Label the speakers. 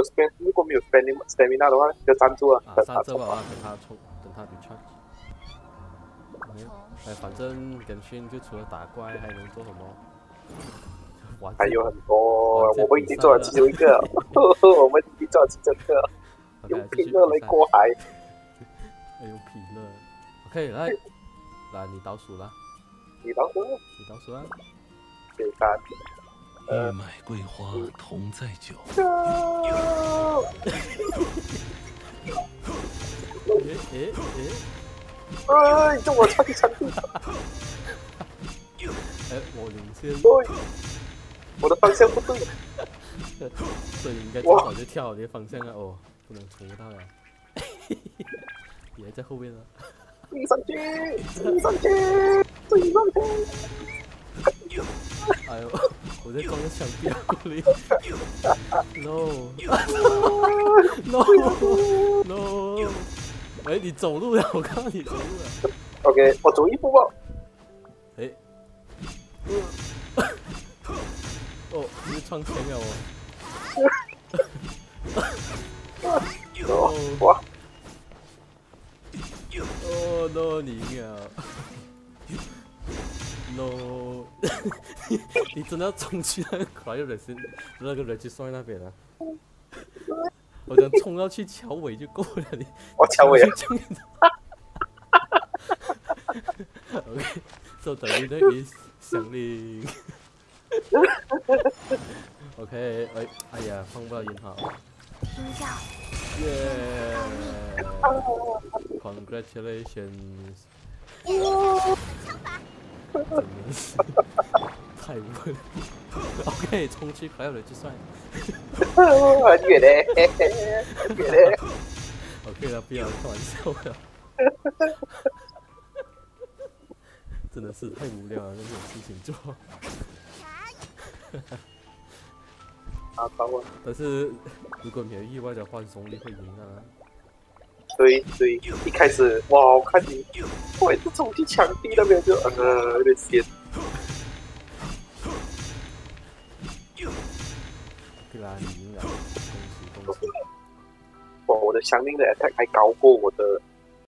Speaker 1: 我这边如果没有 stamina stamina 的话，就站住了。
Speaker 2: 啊，站着吧，等他冲，等他 recharge。哎，反正根训就除了打怪，还能做什么？玩
Speaker 1: 还有很多，我们已经做了其中一个，我们已经做了其中一个，用皮乐来过海。
Speaker 2: 还有皮乐，OK，来，来你倒数了。
Speaker 1: 你倒数？
Speaker 2: 你倒数啊！
Speaker 1: 第三。
Speaker 3: 欲买桂花同载酒。
Speaker 2: 诶诶诶！
Speaker 1: 哎，这我差点闪避。
Speaker 2: 哎，我领先。
Speaker 1: 我的方向不对。
Speaker 2: 所以应该最好就跳好你的方向啊！哦，不能冲到呀。别在后面了。
Speaker 1: 追上去，追上去，追上
Speaker 2: 我在撞个墙壁里。No，No，No！哎，你走路呀，我看到你走路了。
Speaker 1: OK，我走一步吧。
Speaker 2: 哎。哦，你是撞墙了
Speaker 1: 哦。哦，哇！
Speaker 2: 哦，no，你赢了。你真的要冲去那个快乐人生那个人去摔那边啊？我想冲到去桥尾就够了，你。
Speaker 1: 我桥尾啊。
Speaker 2: OK，就等于那个响铃。OK，哎，哎呀，放不了音哈。
Speaker 4: 听叫。
Speaker 2: 耶！Congratulations！真的是太稳。OK，冲击快乐人就算。
Speaker 1: 很远嘞，很远嘞。
Speaker 2: OK 了，不要开玩笑了。真的是太无聊了，那种事情做。
Speaker 1: 啊，帮我。
Speaker 2: 但是如果没有意外的话，总理会赢啊。
Speaker 1: 对对，一开始哇，我看你，我一直冲去墙壁那边就呃有点。
Speaker 2: 啦，你赢了，恭喜恭喜！
Speaker 1: 哇，我的祥林的 attack 还高过我的